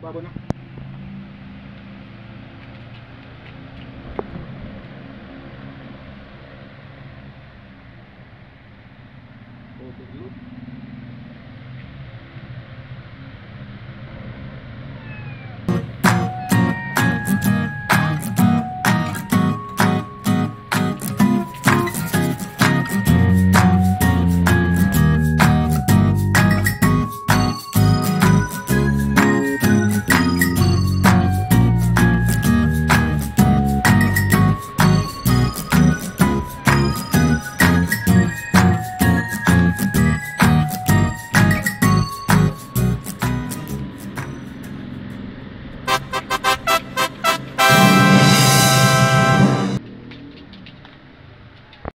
Ibabaw na.